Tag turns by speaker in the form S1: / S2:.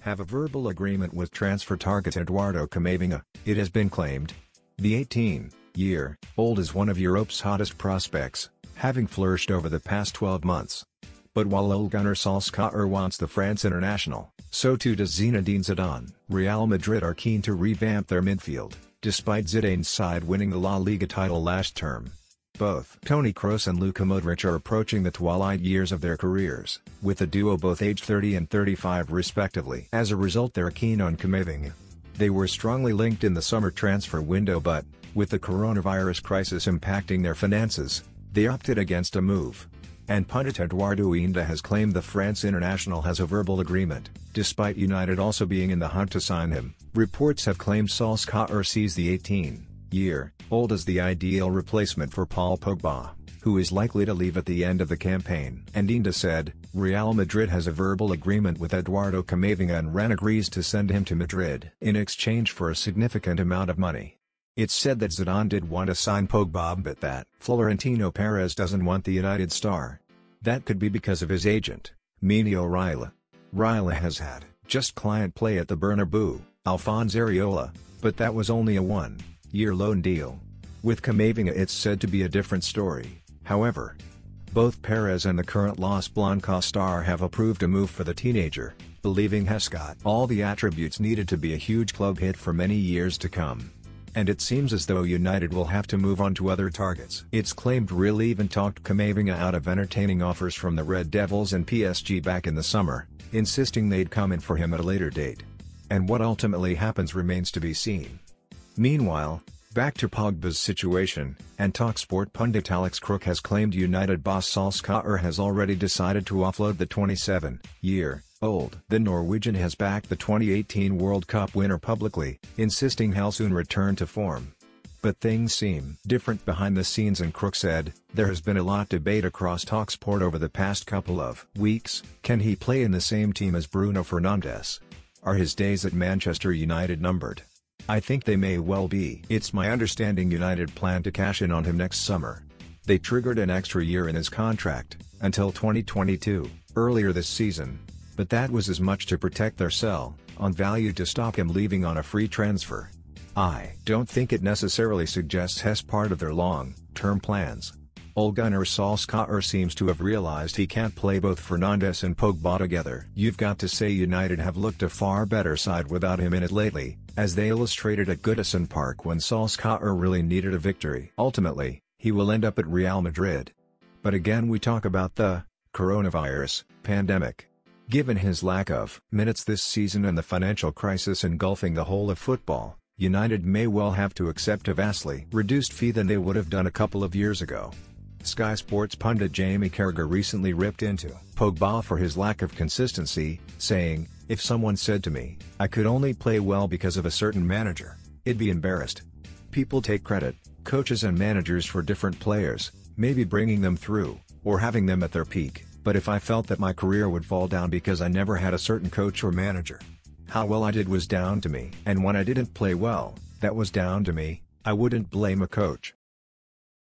S1: have a verbal agreement with transfer target Eduardo Camavinga, it has been claimed. The 18-year-old is one of Europe's hottest prospects, having flourished over the past 12 months. But while Ole Gunnar Solskjaer wants the France international, so too does Zinedine Zidane. Real Madrid are keen to revamp their midfield, despite Zidane's side winning the La Liga title last term. Both Toni Kroos and Luka Modric are approaching the twilight years of their careers, with the duo both aged 30 and 35 respectively. As a result they're keen on Camavinga. They were strongly linked in the summer transfer window but, with the coronavirus crisis impacting their finances, they opted against a move. And pundit Eduardo Inda has claimed the France international has a verbal agreement, despite United also being in the hunt to sign him. Reports have claimed Solskjaer sees the 18 year old as the ideal replacement for Paul Pogba, who is likely to leave at the end of the campaign. And Inda said, Real Madrid has a verbal agreement with Eduardo Camavinga and Rennes agrees to send him to Madrid in exchange for a significant amount of money. It's said that Zidane did want to sign Pogba but that Florentino Perez doesn't want the United star. That could be because of his agent, Mino Raiola. Raiola has had just client play at the Bernabeu, Alphonse Areola, but that was only a one year loan deal. With Camavinga it's said to be a different story, however. Both Perez and the current Los Blancos star have approved a move for the teenager, believing has got all the attributes needed to be a huge club hit for many years to come. And it seems as though United will have to move on to other targets. It's claimed Real even talked Camavinga out of entertaining offers from the Red Devils and PSG back in the summer, insisting they'd come in for him at a later date. And what ultimately happens remains to be seen. Meanwhile, back to Pogba's situation, and TalkSport pundit Alex Crook has claimed United boss Solskjaer has already decided to offload the 27-year-old. The Norwegian has backed the 2018 World Cup winner publicly, insisting he'll soon return to form. But things seem different behind the scenes and Crook said, there has been a lot debate across TalkSport over the past couple of weeks, can he play in the same team as Bruno Fernandes? Are his days at Manchester United numbered? I think they may well be. It's my understanding United plan to cash in on him next summer. They triggered an extra year in his contract, until 2022, earlier this season. But that was as much to protect their sell, on value to stop him leaving on a free transfer. I don't think it necessarily suggests Hess part of their long-term plans. Ole Gunnar Solskjaer seems to have realized he can't play both Fernandes and Pogba together. You've got to say United have looked a far better side without him in it lately, as they illustrated at Goodison Park when Solskjaer really needed a victory. Ultimately, he will end up at Real Madrid. But again we talk about the coronavirus pandemic. Given his lack of minutes this season and the financial crisis engulfing the whole of football, United may well have to accept a vastly reduced fee than they would have done a couple of years ago. Sky Sports pundit Jamie Carragher recently ripped into Pogba for his lack of consistency, saying, If someone said to me, I could only play well because of a certain manager, it'd be embarrassed. People take credit, coaches and managers for different players, maybe bringing them through, or having them at their peak, but if I felt that my career would fall down because I never had a certain coach or manager, how well I did was down to me. And when I didn't play well, that was down to me, I wouldn't blame a coach.